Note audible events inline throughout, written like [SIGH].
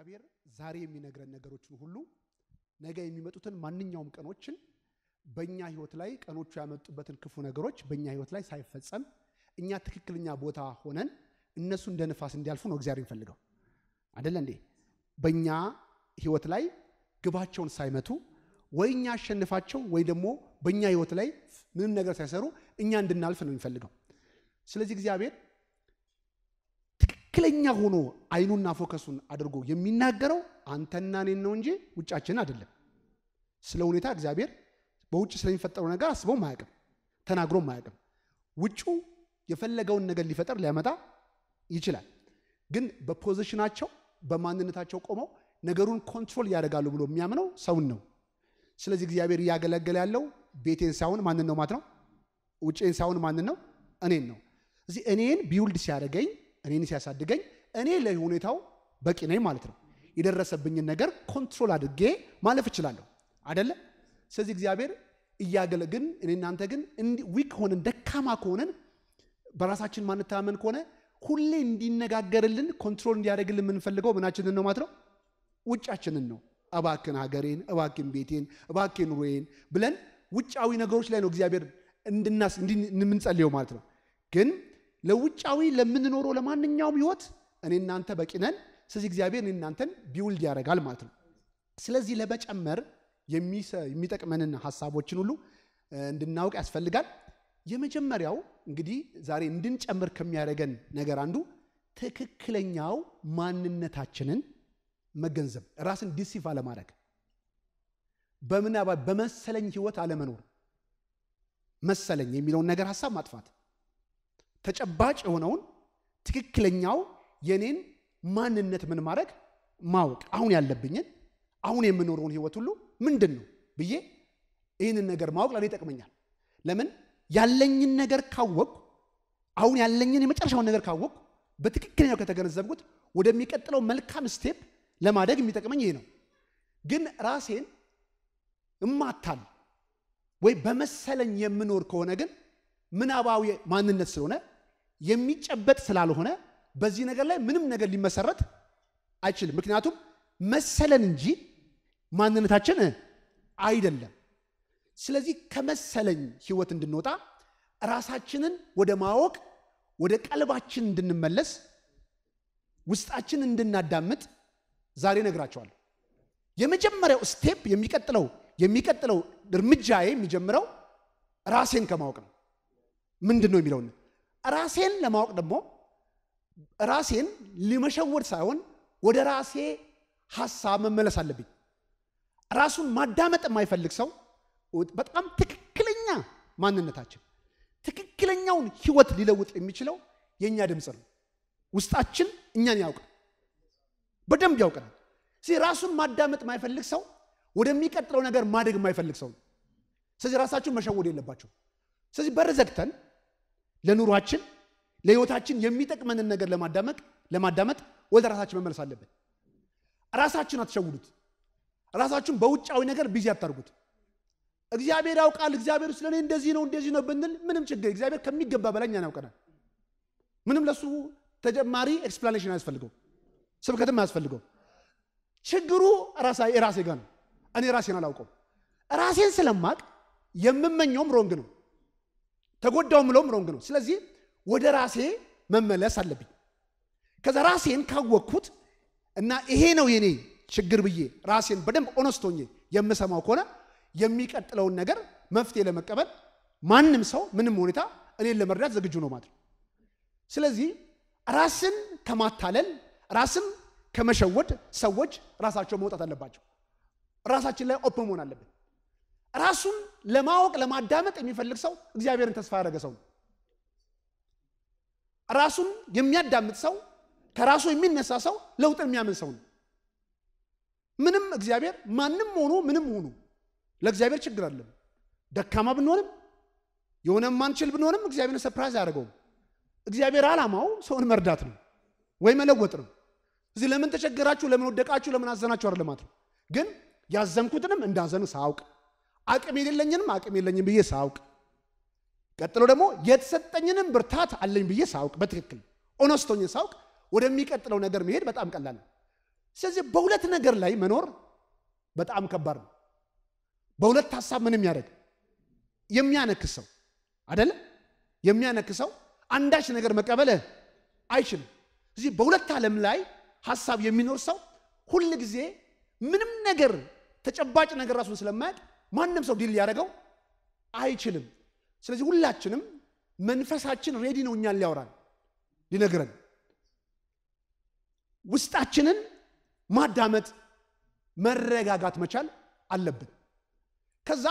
እግዚአብሔር ዛሬ የሚነግረን ነገሮችን ሁሉ ነገ የሚመጡትን ማንኛውም ቀኖችን በእኛ ህይወት ላይ ቀኖቹ ያመጡበትን ክፉ ነገሮች በእኛ ህይወት ላይ ሳይፈጸም እኛ ትክክለኛ ቦታ ሆነን እነሱ እንደ ንፋስ እንዲያልፉ ነው እግዚአብሔር የሚፈልገው አደለ እንዴ? በእኛ ህይወት ላይ ግባቸውን ሳይመቱ ወይ እኛ አሸንፋቸው ወይ ደግሞ በእኛ ህይወት ላይ ምንም ነገር ሳይሰሩ እኛ እንድናልፍ ነው የሚፈልገው። ስለዚህ እግዚአብሔር ትክክለኛ ሆኖ አይኑና focus ኡን አድርጎ የሚናገረው አንተና እኔን ነው እንጂ ውጫችንን አይደለም። ስለ ሁኔታ እግዚአብሔር በውጭ ስለሚፈጠረው ነገር አስበውም አያውቅም፣ ተናግሮም አያውቅም። ውጩ የፈለገውን ነገር ሊፈጠር ሊያመጣ ይችላል። ግን በ position አቸው በማንነታቸው ቆመው ነገሩን control እያደርጋሉ ብሎ የሚያምነው ሰውን ነው። ስለዚህ እግዚአብሔር እያገለገለ ያለው ቤቴን ሳይሆን ማንን ነው ማለት ነው? ውጭን ሳይሆን ማንን ነው? እኔን ነው። እዚህ እኔን build ሲያደርገኝ እኔን ሲያሳድገኝ እኔ ለሁኔታው በቂ ነኝ ማለት ነው። የደረሰብኝን ነገር control አድርጌ ማለፍ እችላለሁ አደለ? ስለዚህ እግዚአብሔር እያገለግን እኔ እናንተ ግን weak ሆነን ደካማ ከሆነን በራሳችን ማንተማመን ከሆነ ሁሌ እንዲነጋገርልን control እንዲያደርግልን የምንፈልገው ምናችንን ነው ማለት ነው? ውጫችንን ነው። እባክን ሀገሬን፣ እባክን ቤቴን፣ እባክን ኑሮዬን ብለን ውጫዊ ነገሮች ላይ ነው እግዚአብሔር እንድናስ የምንጸልየው ማለት ነው። ግን ለውጫዊ ለምንኖረው ለማንኛውም ህይወት እኔ እናንተ በቂ ነን። ስለዚህ እግዚአብሔር እኔ እናንተን ቢውልድ ያደርጋል ማለት ነው። ስለዚህ ለመጨመር የሚጠቅመንን ሀሳቦችን ሁሉ እንድናውቅ ያስፈልጋል። የመጀመሪያው እንግዲህ ዛሬ እንድንጨምር ከሚያደርገን ነገር አንዱ ትክክለኛው ማንነታችንን መገንዘብ፣ ራስን ዲሲፍ አለማድረግ፣ በምናባ በመሰለኝ ህይወት አለመኖር፣ መሰለኝ የሚለውን ነገር ሀሳብ ማጥፋት፣ ተጨባጭ የሆነውን ትክክለኛው የኔን ማንነት ምን ማድረግ ማወቅ፣ አሁን ያለብኝን አሁን የምኖረውን ህይወት ሁሉ ምንድን ነው ብዬ ይህንን ነገር ማወቅ ለእኔ ይጠቅመኛል። ለምን ያለኝን ነገር ካወቅኩ አሁን ያለኝን የመጨረሻውን ነገር ካወቅኩ በትክክለኛው ከተገነዘብኩት ወደሚቀጥለው መልካም ስቴፕ ለማደግ የሚጠቅመኝ ይሄ ነው። ግን ራሴን እማታል ወይ በመሰለኝ የምኖር ከሆነ ግን ምናባዊ ማንነት ስለሆነ የሚጨበጥ ስላልሆነ በዚህ ነገር ላይ ምንም ነገር ሊመሰረት አይችልም። ምክንያቱም መሰለን እንጂ ማንነታችን አይደለም። ስለዚህ ከመሰለኝ ህይወት እንድንወጣ ራሳችንን ወደ ማወቅ ወደ ቀልባችን እንድንመለስ ውስጣችን እንድናዳምጥ ዛሬ ነግራቸዋለሁ። የመጀመሪያው step የሚቀጥለው የሚቀጥለው እርምጃ የሚጀምረው ራሴን ከማወቅ ነው። ምንድን ነው የሚለውን ራሴን ለማወቅ ደግሞ ራሴን ሊመሸወድ ሳይሆን ወደ ራሴ ሀሳብ መመለስ አለብኝ። ራሱን ማዳመጥ የማይፈልግ ሰው በጣም ትክክለኛ ማንነታችን ትክክለኛውን ህይወት ሊለውጥ የሚችለው የእኛ ድምፅ ነው። ውስጣችን እኛን ያውቃል፣ በደንብ ያውቀናል። ስለዚህ ራሱን ማዳመጥ የማይፈልግ ሰው ወደሚቀጥለው ነገር ማደግ የማይፈልግ ሰው ነው። ስለዚህ ራሳችሁን መሸወድ የለባቸው። ስለዚህ በር ዘግተን ለኑሯችን ለህይወታችን የሚጠቅመንን ነገር ለማዳመቅ ለማዳመጥ ወደ ራሳችን መመለስ አለብን። ራሳችን አትሸውዱት። ራሳችሁን በውጫዊ ነገር busy አታርጉት። እግዚአብሔር ያውቃል፣ እግዚአብሔር ስለ እኔ እንደዚህ ነው እንደዚህ ነው ብንል ምንም ችግር፣ እግዚአብሔር ከሚገባ በላይ እኛን ያውቀናል። ምንም ለሱ ተጨማሪ explanation አያስፈልገው፣ ስብከትም አያስፈልገው። ችግሩ ራሴ ጋር ነው። እኔ ራሴን አላውቀው። ራሴን ስለማቅ የምመኘውም wrong ነው፣ ተጎዳው ምለውም wrong ነው። ስለዚህ ወደ ራሴ መመለስ አለብኝ። ከዛ ራሴን ካወቅኩት እና ይሄ ነው የኔ ችግር ብዬ ራሴን በደንብ honest ሆኜ የምሰማው ከሆነ የሚቀጥለውን ነገር መፍትሄ ለመቀበል ማንም ሰው ምንም ሁኔታ እኔን ለመርዳት ዝግጁ ነው ማለት ነው። ስለዚህ ራስን ከማታለል ራስን ከመሸወድ ሰዎች ራሳቸው መውጣት አለባቸው። ራሳችን ላይ open መሆን አለብን። ራሱን ለማወቅ ለማዳመጥ የሚፈልግ ሰው እግዚአብሔርን ተስፋ ያደረገ ሰው ነው። ራሱን የሚያዳምጥ ሰው ከራሱ የሚነሳ ሰው ለውጥን የሚያምን ሰው ነው። ምንም እግዚአብሔር ማንም ሆኖ ምንም ሆኑ ለእግዚአብሔር ችግር አለም። ደካማ ብንሆንም የሆነ ማንችል ብንሆንም እግዚአብሔርን ሰፕራይዝ አያደርገውም። እግዚአብሔር ዓላማው ሰውን መርዳት ነው ወይ መለወጥ ነው። እዚህ ለምን ተቸገራችሁ፣ ለምን ወደቃችሁ፣ ለምን አዘናችሁ አይደለም ማለት ነው። ግን ያዘንኩትንም እንዳዘን ሳውቅ አቅም የሌለኝንም አቅም የለኝም ብዬ ሳውቅ ቀጥሎ ደግሞ የተሰጠኝንም ብርታት አለኝ ብዬ ሳውቅ በትክክል ኦነስቶኝ ሳውቅ ወደሚቀጥለው ነገር መሄድ በጣም ቀላል ነው። ስለዚህ በሁለት ነገር ላይ መኖር በጣም ከባድ ነው። በሁለት ሀሳብ ምንም ያደርግ የሚያነክሰው አደለ የሚያነክሰው አንዳች ነገር መቀበል አይችልም። እዚህ በሁለት ዓለም ላይ ሀሳብ የሚኖር ሰው ሁል ጊዜ ምንም ነገር ተጨባጭ ነገር ራሱን ስለማያውቅ ማንም ሰው deal ሊያደርገው አይችልም። ስለዚህ ሁላችንም መንፈሳችን ready ነው እኛን ሊያወራን ሊነግረን፣ ውስጣችንን ማዳመጥ መረጋጋት መቻል አለብን። ከዛ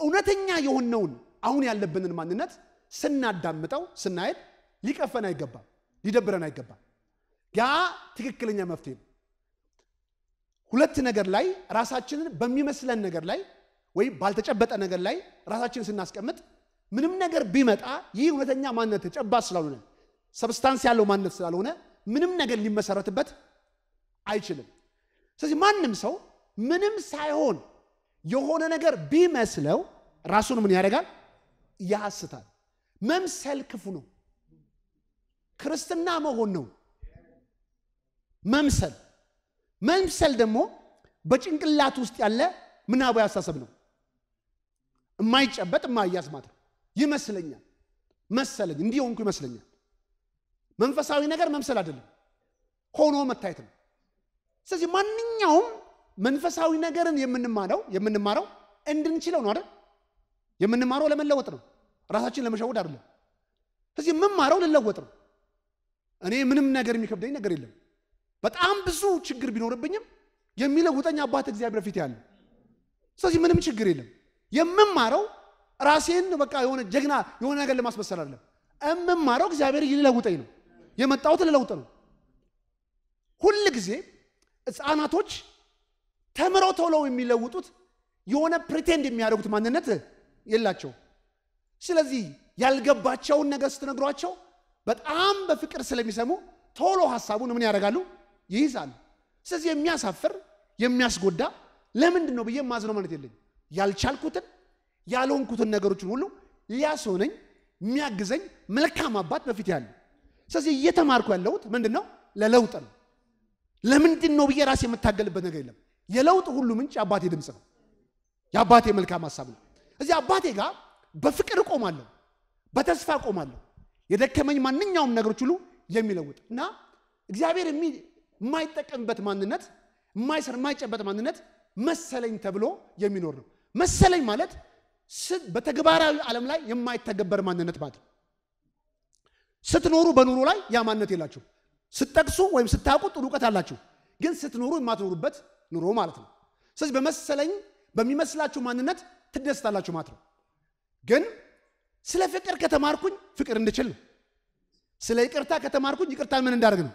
እውነተኛ የሆነውን አሁን ያለብንን ማንነት ስናዳምጠው ስናየው ሊቀፈን አይገባም፣ ሊደብረን አይገባም። ያ ትክክለኛ መፍትሄ ነው። ሁለት ነገር ላይ ራሳችንን በሚመስለን ነገር ላይ ወይም ባልተጨበጠ ነገር ላይ ራሳችንን ስናስቀምጥ ምንም ነገር ቢመጣ ይህ እውነተኛ ማንነት ተጨባጭ ስላልሆነ ሰብስታንስ ያለው ማንነት ስላልሆነ ምንም ነገር ሊመሰረትበት አይችልም። ስለዚህ ማንም ሰው ምንም ሳይሆን የሆነ ነገር ቢመስለው ራሱን ምን ያደርጋል? ያስታል። መምሰል ክፉ ነው። ክርስትና መሆን ነው መምሰል። መምሰል ደግሞ በጭንቅላት ውስጥ ያለ ምናባዊ አስተሳሰብ ነው። የማይጨበጥ የማያዝ ማለት ይመስለኛል፣ መሰለኝ፣ እንዲህ ሆንኩ ይመስለኛል። መንፈሳዊ ነገር መምሰል አይደለም፣ ሆኖ መታየት ነው። ስለዚህ ማንኛውም መንፈሳዊ ነገርን የምንማረው የምንማረው እንድንችለው ነው አይደል? የምንማረው ለመለወጥ ነው፣ ራሳችን ለመሸወድ አይደለም። ስለዚህ የምማረው ልለወጥ ነው። እኔ ምንም ነገር የሚከብደኝ ነገር የለም። በጣም ብዙ ችግር ቢኖርብኝም የሚለውጠኝ አባት እግዚአብሔር ፊት ያለ። ስለዚህ ምንም ችግር የለም። የምማረው ራሴን በቃ የሆነ ጀግና የሆነ ነገር ለማስመሰል አይደለም። የምማረው እግዚአብሔር ሊለውጠኝ ነው። የመጣሁት ልለውጥ ነው። ሁል ጊዜ ሕፃናቶች ተምረው ቶሎ የሚለውጡት የሆነ pretend የሚያደርጉት ማንነት የላቸው። ስለዚህ ያልገባቸውን ነገር ስትነግሯቸው በጣም በፍቅር ስለሚሰሙ ቶሎ ሀሳቡን ምን ያደርጋሉ? ይይዛሉ። ስለዚህ የሚያሳፍር የሚያስጎዳ ለምንድን ነው ብዬ ማዝነው ማለት የለኝም። ያልቻልኩትን ያልሆንኩትን ነገሮችን ሁሉ ሊያስሆነኝ የሚያግዘኝ መልካም አባት በፊት ያለ። ስለዚህ እየተማርኩ ያለሁት ምንድን ነው? ለለውጥ ነው። ለምንድን ነው ብዬ ራሴ የምታገልበት ነገር የለም። የለውጥ ሁሉ ምንጭ የአባቴ ድምፅ ነው። የአባቴ መልካም ሀሳብ ነው። እዚህ አባቴ ጋር በፍቅር እቆማለሁ፣ በተስፋ እቆማለሁ። የደከመኝ ማንኛውም ነገሮች ሁሉ የሚለውጥ እና እግዚአብሔር የማይጠቀምበት ማንነት የማይጨበጥ ማንነት መሰለኝ ተብሎ የሚኖር ነው። መሰለኝ ማለት በተግባራዊ ዓለም ላይ የማይተገበር ማንነት ማለት ነው። ስትኖሩ በኑሮ ላይ ያ ማንነት የላችሁ። ስትጠቅሱ ወይም ስታውቁ ጥሩ እውቀት አላችሁ፣ ግን ስትኖሩ የማትኖሩበት ኑሮ ማለት ነው። ስለዚህ በመሰለኝ በሚመስላችሁ ማንነት ትደስታላችሁ ማለት ነው። ግን ስለ ፍቅር ከተማርኩኝ ፍቅር እንድችል ነው። ስለ ይቅርታ ከተማርኩኝ ይቅርታን ምን እንዳደርግ ነው።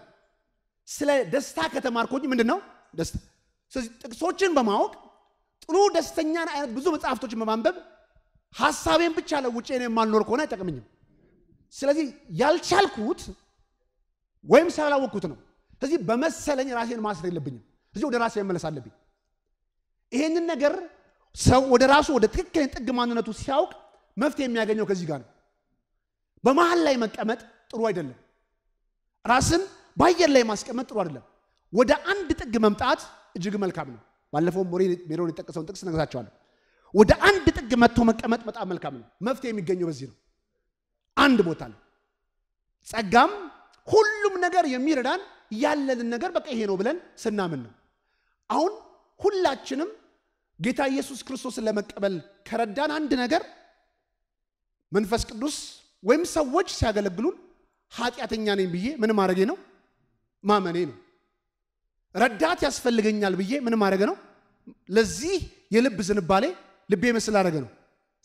ስለ ደስታ ከተማርኩኝ ምንድን ነው ደስታ። ስለዚህ ጥቅሶችን በማወቅ ጥሩ ደስተኛ አይነት ብዙ መጽሐፍቶችን በማንበብ ሀሳቤን ብቻ ለውጬ እኔ የማልኖር ከሆነ አይጠቅምኝም። ስለዚህ ያልቻልኩት ወይም ስላላወቅኩት ነው። ስለዚህ በመሰለኝ ራሴን ማስር የለብኝም። እዚህ ወደ ራሴ መመለስ አለብኝ። ይሄንን ነገር ሰው ወደ ራሱ ወደ ትክክለኛ ጥግ ማንነቱ ሲያውቅ መፍትሄ የሚያገኘው ከዚህ ጋር ነው። በመሀል ላይ መቀመጥ ጥሩ አይደለም። ራስን በአየር ላይ ማስቀመጥ ጥሩ አይደለም። ወደ አንድ ጥግ መምጣት እጅግ መልካም ነው። ባለፈው ሜሮን የጠቀሰውን ጥቅስ ነግዛቸዋለሁ። ወደ አንድ ጥግ መጥቶ መቀመጥ በጣም መልካም ነው። መፍትሄ የሚገኘው በዚህ ነው። አንድ ቦታ ነው። ጸጋም ሁሉም ነገር የሚረዳን ያለንን ነገር በቃ ይሄ ነው ብለን ስናምን ነው። አሁን ሁላችንም ጌታ ኢየሱስ ክርስቶስን ለመቀበል ከረዳን አንድ ነገር መንፈስ ቅዱስ ወይም ሰዎች ሲያገለግሉን ኃጢአተኛ ነኝ ብዬ ምን ማድረጌ ነው? ማመኔ ነው። ረዳት ያስፈልገኛል ብዬ ምን ማድረግ ነው? ለዚህ የልብ ዝንባሌ ልቤ ምስል አደረገ ነው፣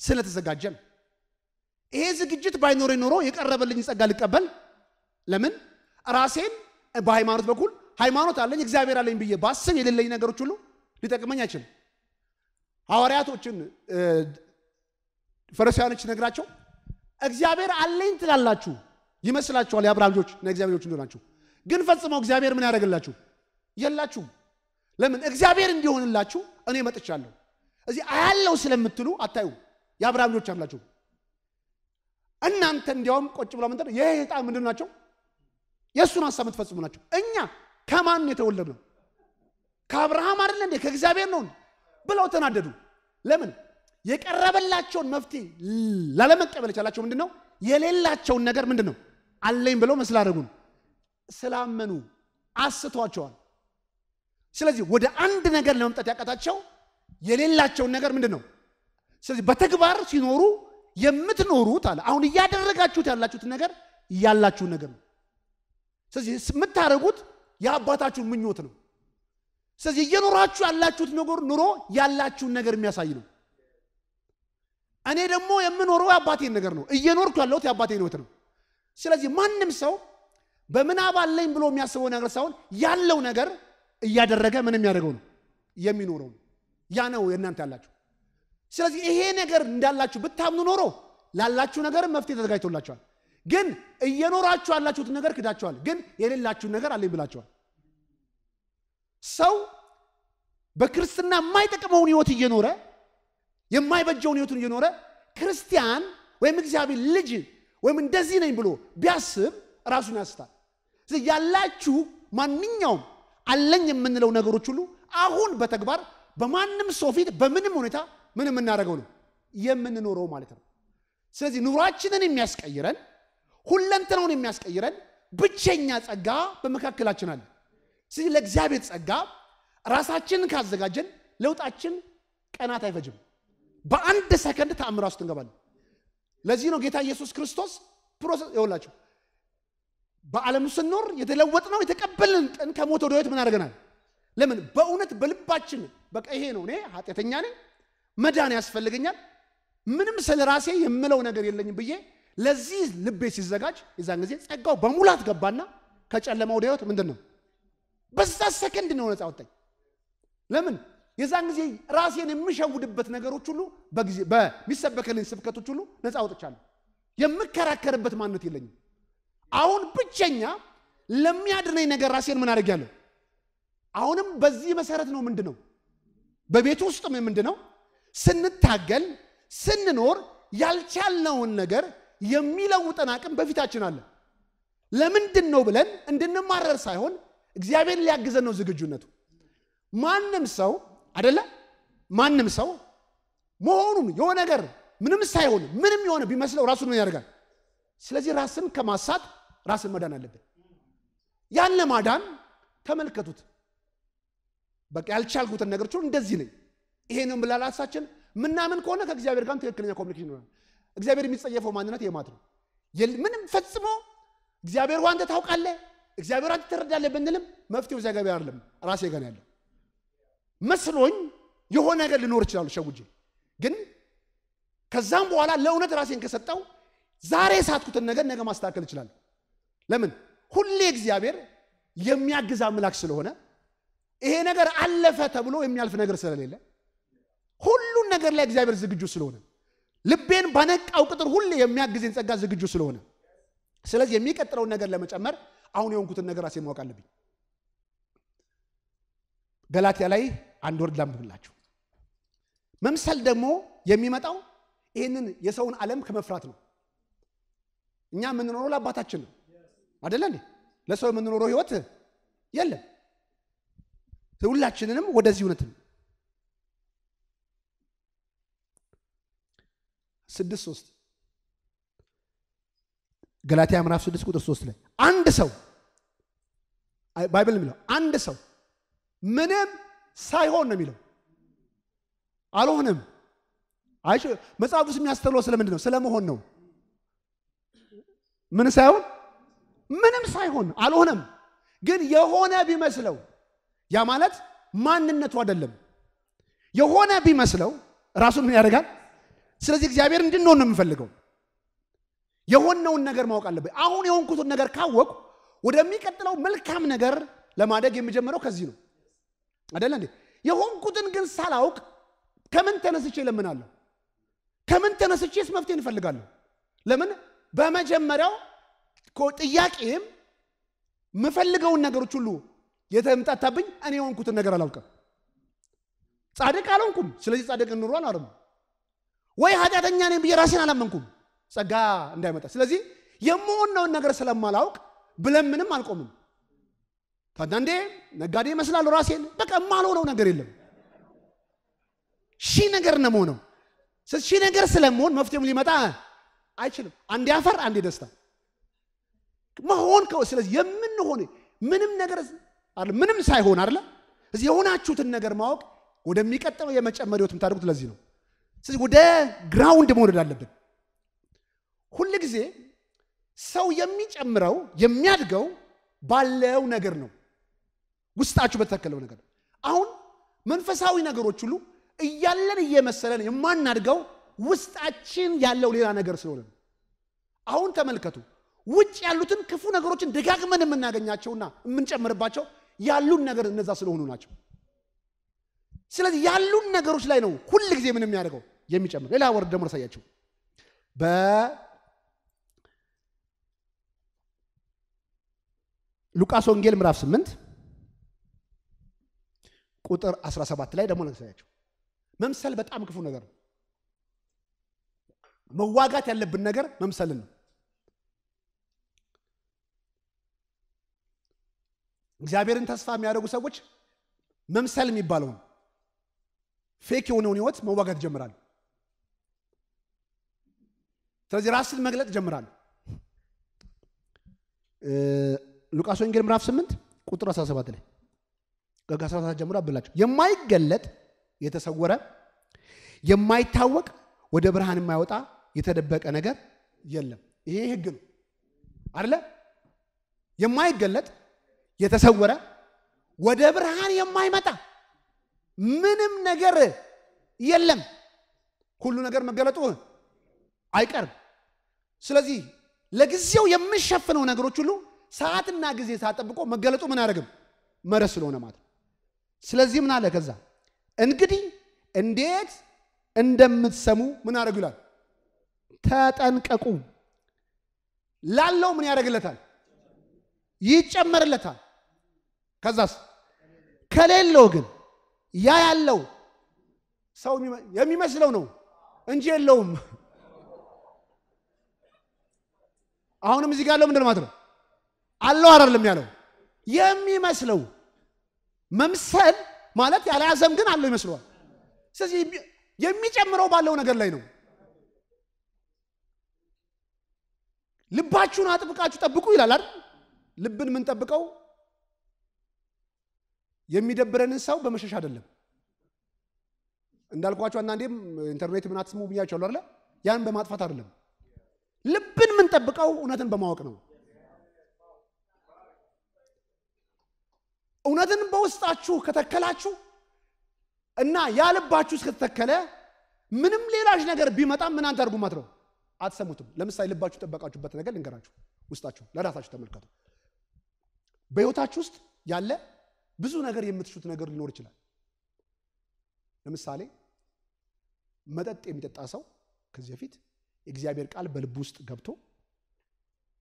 ስለተዘጋጀ ነው። ይሄ ዝግጅት ባይኖረኝ ኖሮ የቀረበልኝ ጸጋ ልቀበል ለምን ራሴን በሃይማኖት በኩል ሃይማኖት አለኝ እግዚአብሔር አለኝ ብዬ ባስብ የሌለኝ ነገሮች ሁሉ ሊጠቅመኝ አይችልም። ሐዋርያቶችን ፈሪሳውያኖች ነግራቸው እግዚአብሔር አለኝ ትላላችሁ ይመስላችኋል፣ የአብርሃም ልጆች እና እግዚአብሔር ልጆች እንደሆናችሁ ግን ፈጽመው እግዚአብሔር ምን ያደርግላችሁ የላችሁም። ለምን እግዚአብሔር እንዲሆንላችሁ እኔ መጥቻለሁ። እዚህ አያለው ስለምትሉ አታዩም። የአብርሃም ልጆች አላችሁ እናንተ እንዲያውም ቆጭ ብላ ምንድን ነው የሰይጣን ምንድን ናቸው? የእሱን ሀሳብ የምትፈጽሙ ናቸው። እኛ ከማን የተወለድ ነው? ከአብርሃም አይደለ እንዴ ከእግዚአብሔር ነው ብለው ተናደዱ። ለምን? የቀረበላቸውን መፍትሄ ላለመቀበል የቻላቸው ምንድን ነው? የሌላቸውን ነገር ምንድን ነው አለኝ ብለው መስላደረጉ ነው። ስላመኑ አስቷቸዋል። ስለዚህ ወደ አንድ ነገር ለመምጣት ያቃታቸው የሌላቸውን ነገር ምንድን ነው? ስለዚህ በተግባር ሲኖሩ የምትኖሩት አለ አሁን እያደረጋችሁት ያላችሁትን ነገር ያላችሁን ነገር ነው። ስለዚህ የምታደርጉት የአባታችሁን ምኞት ነው። ስለዚህ እየኖራችሁ ያላችሁት ነገር ኑሮ ያላችሁን ነገር የሚያሳይ ነው። እኔ ደግሞ የምኖረው የአባቴን ነገር ነው። እየኖርኩ ያለሁት የአባቴን ሕይወት ነው። ስለዚህ ማንም ሰው በምናብ አለኝ ብሎ የሚያስበው ነገር ሳይሆን ያለው ነገር እያደረገ ምን የሚያደርገው ነው የሚኖረው ነው። ያ ነው የእናንተ ያላችሁ። ስለዚህ ይሄ ነገር እንዳላችሁ ብታምኑ ኖሮ ላላችሁ ነገር መፍትሄ ተዘጋጅቶላችኋል። ግን እየኖራችሁ ያላችሁትን ነገር ክዳችኋል። ግን የሌላችሁን ነገር አለኝ ብላችኋል። ሰው በክርስትና የማይጠቅመውን ህይወት እየኖረ የማይበጀውን ህይወቱን እየኖረ ክርስቲያን ወይም እግዚአብሔር ልጅ ወይም እንደዚህ ነኝ ብሎ ቢያስብ ራሱን ያስታል። ያላችሁ ማንኛውም አለኝ የምንለው ነገሮች ሁሉ አሁን በተግባር በማንም ሰው ፊት በምንም ሁኔታ ምን የምናደርገው ነው የምንኖረው ማለት ነው። ስለዚህ ኑሯችንን የሚያስቀይረን ሁለንተናውን የሚያስቀይረን ብቸኛ ጸጋ በመካከላችን አለ። ስለዚህ ለእግዚአብሔር ጸጋ ራሳችንን ካዘጋጀን ለውጣችን ቀናት አይፈጅም። በአንድ ሰከንድ ተአምር ውስጥ እንገባለን። ለዚህ ነው ጌታ ኢየሱስ ክርስቶስ process ይኸውላችሁ በዓለም ስንኖር የተለወጥነው የተቀበልን ቀን ከሞት ወደ ሕይወት ምን አድርገናል? ለምን በእውነት በልባችን በቃ ይሄ ነው እኔ ኃጢአተኛ ነኝ መዳን ያስፈልገኛል ምንም ስለ ራሴ የምለው ነገር የለኝም ብዬ ለዚህ ልቤ ሲዘጋጅ የዛን ጊዜ ጸጋው በሙላት ገባና ከጨለማ ወደ ሕይወት ምንድን ነው በዛ ሰከንድ ነው ነፃ ወጣኝ። ለምን የዛን ጊዜ ራሴን የምሸውድበት ነገሮች ሁሉ በሚሰበከልኝ ስብከቶች ሁሉ ነፃ ወጥቻለሁ። የምከራከርበት ማንነት የለኝም። አሁን ብቸኛ ለሚያድነኝ ነገር ራሴን ምን አድርጊያለሁ? አሁንም በዚህ መሰረት ነው ምንድን ነው በቤቱ ውስጥ ምንድን ነው ስንታገል ስንኖር ያልቻልነውን ነገር የሚለውጠን አቅም በፊታችን አለ። ለምንድን ነው ብለን እንድንማረር ሳይሆን እግዚአብሔር ሊያግዘን ነው ዝግጁነቱ። ማንም ሰው አደለ ማንም ሰው መሆኑን የሆነ ነገር ምንም ሳይሆን ምንም የሆነ ቢመስለው ራሱን ምን ያደርጋል? ስለዚህ ራስን ከማሳት ራስን መዳን አለብን። ያን ለማዳን ተመልከቱት። በቃ ያልቻልኩትን ነገሮች ሁሉ እንደዚህ ነኝ ይሄ ነው ብላ ምናምን ከሆነ ከእግዚአብሔር ጋር ትክክለኛ ኮሚኒኬሽን ይሆናል። እግዚአብሔር የሚጸየፈው ማንነት የማት ነው። ምንም ፈጽሞ እግዚአብሔር አንተ ታውቃለህ፣ እግዚአብሔር አንተ ትረዳለህ ብንልም መፍትሄው እዚያ ገበያ አይደለም፣ ራሴ ጋር ያለው መስሎኝ የሆነ ነገር ልኖር ይችላሉ ሸጉጄ ግን ከዛም በኋላ ለእውነት ራሴን ከሰጠው ዛሬ የሳትኩትን ነገር ነገ ማስተካከል እችላለሁ። ለምን ሁሌ እግዚአብሔር የሚያግዝ አምላክ ስለሆነ ይሄ ነገር አለፈ ተብሎ የሚያልፍ ነገር ስለሌለ ሁሉን ነገር ላይ እግዚአብሔር ዝግጁ ስለሆነ ልቤን ባነቃው ቁጥር ሁሌ የሚያግዘኝ ጸጋ ዝግጁ ስለሆነ ስለዚህ የሚቀጥለውን ነገር ለመጨመር አሁን የሆንኩትን ነገር ራሴን ማወቅ አለብኝ። ገላትያ ላይ አንድ ወርድ ላንብብላችሁ። መምሰል ደግሞ የሚመጣው ይህንን የሰውን ዓለም ከመፍራት ነው። እኛ የምንኖረው ለአባታችን ነው አደለ? ለሰው የምንኖረው ህይወት የለም። ሁላችንንም ወደዚህ እውነት ነው ስድስት ሶስት ገላትያ ምዕራፍ ስድስት ቁጥር ሶስት ላይ አንድ ሰው ባይብል የሚለው አንድ ሰው ምንም ሳይሆን ነው የሚለው አልሆነም። አይ መጽሐፍ ቅዱስ የሚያስተምረው ስለምንድን ነው? ስለመሆን ነው። ምን ሳይሆን ምንም ሳይሆን አልሆነም። ግን የሆነ ቢመስለው ያ ማለት ማንነቱ አይደለም። የሆነ ቢመስለው ራሱን ምን ያደርጋል? ስለዚህ እግዚአብሔር እንድንሆን ነው የምፈልገው። የሆነውን ነገር ማወቅ አለብኝ። አሁን የሆንኩትን ነገር ካወቅኩ ወደሚቀጥለው መልካም ነገር ለማደግ የሚጀምረው ከዚህ ነው አደለ እንዴ? የሆንኩትን ግን ሳላውቅ ከምን ተነስቼ እለምናለሁ? ከምን ተነስቼስ መፍትሄ እንፈልጋለሁ? ለምን በመጀመሪያው ጥያቄም የምፈልገውን ነገሮች ሁሉ የተምጣታብኝ እኔ የሆንኩትን ነገር አላውቅም። ጻድቅ አልሆንኩም። ስለዚህ ጻድቅ ኑሮ አላርም ወይ ኃጢአተኛ ነኝ ብዬ ራሴን አላመንኩም ጸጋ እንዳይመጣ። ስለዚህ የምሆነውን ነገር ስለማላውቅ ብለምንም አልቆምም። አንዳንዴ ነጋዴ ይመስላለሁ ራሴን። በቃ የማልሆነው ነገር የለም። ሺህ ነገር ነው የምሆነው። ሺህ ነገር ስለመሆን መፍትሄም ሊመጣ አይችልም። አንዴ አፈር፣ አንዴ ደስታ መሆን ከ ስለዚህ የምንሆን ምንም ነገር አለ ምንም ሳይሆን አለ እዚህ የሆናችሁትን ነገር ማወቅ ወደሚቀጥለው የመጨመር ህይወት የምታደርጉት ለዚህ ነው። ስለዚህ ወደ ግራውንድ መውረድ አለብን። ሁል ጊዜ ሰው የሚጨምረው የሚያድገው ባለው ነገር ነው፣ ውስጣችሁ በተተከለው ነገር አሁን መንፈሳዊ ነገሮች ሁሉ እያለን እየመሰለን የማናድገው ውስጣችን ያለው ሌላ ነገር ስለሆነ ነው። አሁን ተመልከቱ፣ ውጭ ያሉትን ክፉ ነገሮችን ደጋግመን የምናገኛቸውና የምንጨምርባቸው ያሉን ነገር እነዛ ስለሆኑ ናቸው። ስለዚህ ያሉን ነገሮች ላይ ነው ሁል ጊዜ ምን የሚያደርገው የሚጨምር። ሌላ ወርድ ደግሞ ላሳያቸው በሉቃስ ወንጌል ምዕራፍ 8 ቁጥር 17 ላይ ደግሞ ላሳያቸው። መምሰል በጣም ክፉ ነገር ነው። መዋጋት ያለብን ነገር መምሰልን ነው። እግዚአብሔርን ተስፋ የሚያደርጉ ሰዎች መምሰል የሚባለውን ፌክ የሆነውን ህይወት መዋጋት ይጀምራሉ። ስለዚህ ራስን መግለጥ ይጀምራሉ። ሉቃስ ወንጌል ምዕራፍ 8 ቁጥር 17 ላይ ከ17 ጀምሮ አብላቸው የማይገለጥ የተሰወረ የማይታወቅ ወደ ብርሃን የማይወጣ የተደበቀ ነገር የለም። ይሄ ህግ ነው አይደለ? የማይገለጥ የተሰወረ ወደ ብርሃን የማይመጣ ምንም ነገር የለም። ሁሉ ነገር መገለጡ አይቀርም። ስለዚህ ለጊዜው የምንሸፍነው ነገሮች ሁሉ ሰዓትና ጊዜ ሳጠብቆ መገለጡ ምን አያደርግም መረስ ስለሆነ ማለት ስለዚህ ምን አለ ከዛ እንግዲህ እንዴት እንደምትሰሙ ምን አደረጉ ይላል ተጠንቀቁ። ላለው ምን ያደርግለታል ይጨመርለታል። ከዛስ ከሌለው ግን ያ ያለው ሰው የሚመስለው ነው እንጂ የለውም። አሁንም እዚህ ጋር ያለው ምንድን ማለት ነው? አለው አይደለም ያለው የሚመስለው መምሰል ማለት ያልያዘም ግን አለው ይመስለዋል። ስለዚህ የሚጨምረው ባለው ነገር ላይ ነው። ልባችሁን አጥብቃችሁ ጠብቁ ይላል አይደል? ልብን የምንጠብቀው የሚደብረንን ሰው በመሸሽ አይደለም። እንዳልኳቸው አንዳንዴም ኢንተርኔት ምን አትስሙ ብያቸዋለሁ አይደለ? ያን በማጥፋት አይደለም። ልብን የምንጠብቀው እውነትን በማወቅ ነው። እውነትን በውስጣችሁ ከተከላችሁ እና ያ ልባችሁ እስከተተከለ ምንም ሌላሽ ነገር ቢመጣም ምን ማለት ነው፣ አትሰሙትም። ለምሳሌ ልባችሁ ጠበቃችሁበት ነገር ልንገራችሁ፣ ውስጣችሁ ለራሳችሁ ተመልከቱ። በህይወታችሁ ውስጥ ያለ ብዙ ነገር የምትሹት ነገር ሊኖር ይችላል። ለምሳሌ መጠጥ የሚጠጣ ሰው ከዚህ በፊት የእግዚአብሔር ቃል በልቡ ውስጥ ገብቶ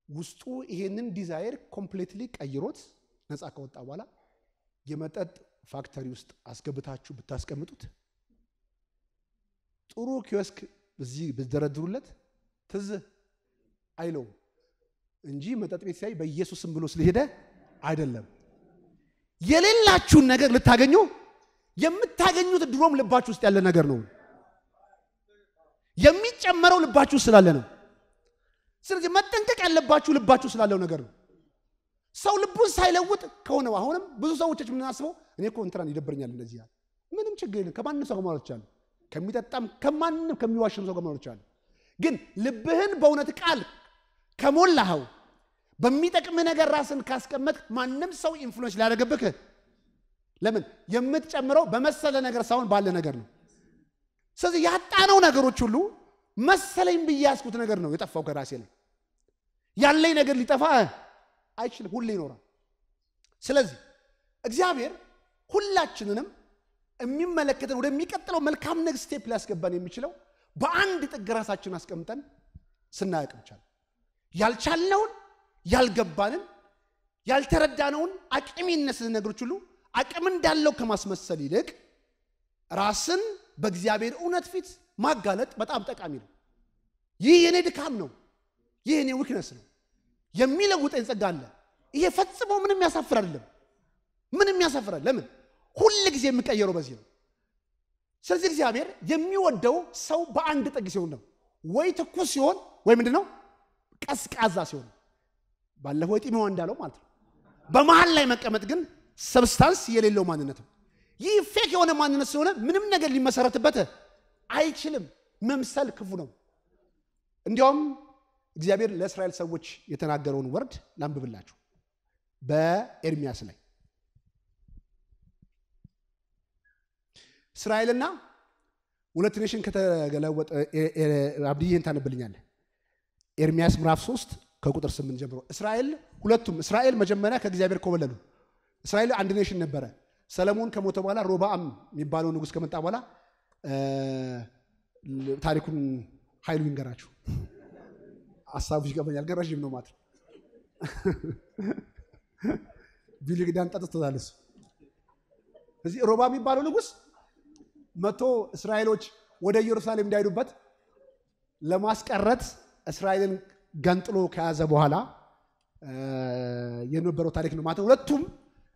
ውስጡ ይሄንን desire completely ቀይሮት ነፃ ከወጣ በኋላ የመጠጥ factory ውስጥ አስገብታችሁ ብታስቀምጡት ጥሩ ኪዮስክ እዚህ ብትደረድሩለት ትዝ አይለውም እንጂ መጠጥ ቤት ሲያይ በኢየሱስም ብሎ ስለሄደ አይደለም። የሌላችሁን ነገር ልታገኙ የምታገኙት ድሮም ልባችሁ ውስጥ ያለ ነገር ነው። የሚጨመረው ልባችሁ ስላለ ነው። ስለዚህ መጠንቀቅ ያለባችሁ ልባችሁ ስላለው ነገር ነው። ሰው ልቡን ሳይለውጥ ከሆነ አሁንም ብዙ ሰዎች የምናስበው እኔ እኮ እንትናን ይደብረኛል እንደዚህ ያለ ምንም ችግር የለም። ከማንም ሰው ጋር ይቻላል። ከሚጠጣም ከማንም ከሚዋሽም ሰው ጋር ይቻላል። ግን ልብህን በእውነት ቃል ከሞላኸው በሚጠቅም ነገር ራስን ካስቀመጥ ማንም ሰው ኢንፍሉዌንስ ሊያደርግብህ ለምን የምትጨምረው በመሰለ ነገር ሳይሆን ባለ ነገር ነው። ስለዚህ ያጣነው ነገሮች ሁሉ መሰለኝ ብዬ ያስኩት ነገር ነው የጠፋው ከራሴ ላይ ያለኝ ነገር ሊጠፋ አይችልም፣ ሁሌ ይኖራል። ስለዚህ እግዚአብሔር ሁላችንንም የሚመለከተን ወደሚቀጥለው መልካም ነግ ስቴፕ ሊያስገባን የሚችለው በአንድ ጥግ ራሳችን አስቀምጠን ስናያቅ ብቻ ነው። ያልቻልነውን ያልገባንን ያልተረዳነውን አቅም የነስን ነገሮች ሁሉ አቅም እንዳለው ከማስመሰል ይልቅ ራስን በእግዚአብሔር እውነት ፊት ማጋለጥ በጣም ጠቃሚ ነው። ይህ የኔ ድካም ነው፣ ይህ የኔ weakness ነው። የሚለውጠኝ ጸጋ አለ። ይሄ ፈጽሞ ምንም ያሳፍር አይደለም። ምንም ያሳፍራል። ለምን ሁል ጊዜ የሚቀየረው በዚህ ነው። ስለዚህ እግዚአብሔር የሚወደው ሰው በአንድ ጥግ ሲሆን ነው። ወይ ትኩስ ሲሆን ወይ ምንድን ነው ቀዝቃዛ ሲሆን፣ ባለፈው ጢሞዋ እንዳለው ማለት ነው። በመሀል ላይ መቀመጥ ግን substance የሌለው ማንነት ነው። ይህ fake የሆነ ማንነት ስለሆነ ምንም ነገር ሊመሰረትበት አይችልም። መምሰል ክፉ ነው። እንዲያውም እግዚአብሔር ለእስራኤል ሰዎች የተናገረውን word ላንብብላችሁ በኤርሚያስ ላይ እስራኤልና ሁለት nation ከተገለወጠ አብድዬን ታነብልኛለህ። ኤርሚያስ ምዕራፍ 3 ከቁጥር 8 ጀምሮ እስራኤል ሁለቱም እስራኤል መጀመሪያ ከእግዚአብሔር ኮበለሉ። እስራኤል አንድ ኔሽን ነበረ። ሰለሞን ከሞተ በኋላ ሮብዓም የሚባለው ንጉሥ ከመጣ በኋላ ታሪኩን ኃይሉ ይንገራችሁ። ሀሳቡ ይገባኛል፣ ግን ረዥም ነው ማለት ነው። [LAUGHS] ኪዳን ጠጥቶታል እሱ። እዚህ ሮብዓም የሚባለው ንጉሥ መቶ እስራኤሎች ወደ ኢየሩሳሌም እንዳይሄዱበት ለማስቀረት እስራኤልን ገንጥሎ ከያዘ በኋላ የነበረው ታሪክ ነው ማለት ነው። ሁለቱም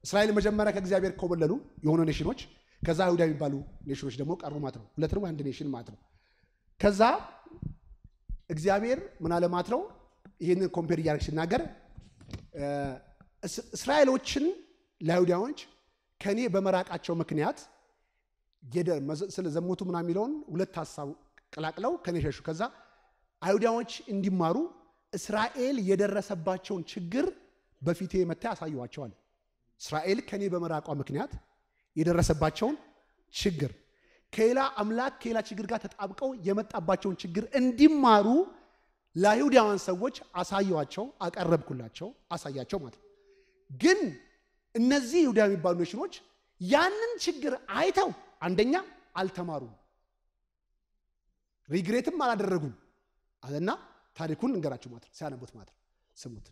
እስራኤል መጀመሪያ ከእግዚአብሔር ኮበለሉ የሆኑ nation ኖች፣ ከዛ አይሁዳ የሚባሉ nation ኖች ደግሞ ቀሩ ማለት ነው። ሁለት አንድ nation ማለት ነው። ከዛ እግዚአብሔር ምን አለ ማለት ነው። ይህንን compare እያደረግ ሲናገር እስራኤሎችን ለአይሁዳዎች ከእኔ በመራቃቸው ምክንያት ስለ ዘሞቱ ምናምን የሚለውን ሁለት ሀሳብ ቀላቅለው ከኔ ሸሹ። ከዛ አይሁዳዎች እንዲማሩ እስራኤል የደረሰባቸውን ችግር በፊቴ መታ ያሳየዋቸዋል። እስራኤል ከኔ በመራቋ ምክንያት የደረሰባቸውን ችግር ከሌላ አምላክ ከሌላ ችግር ጋር ተጣብቀው የመጣባቸውን ችግር እንዲማሩ ለአይሁዳውያን ሰዎች አሳየዋቸው፣ አቀረብኩላቸው፣ አሳያቸው ማለት ነው። ግን እነዚህ ይሁዳ የሚባሉ ኔሽኖች ያንን ችግር አይተው አንደኛ አልተማሩም፣ ሪግሬትም አላደረጉም አለና ታሪኩን እንገራችሁ ማለት ነው። ሲያነቡት ማለት ነው። ስሙት።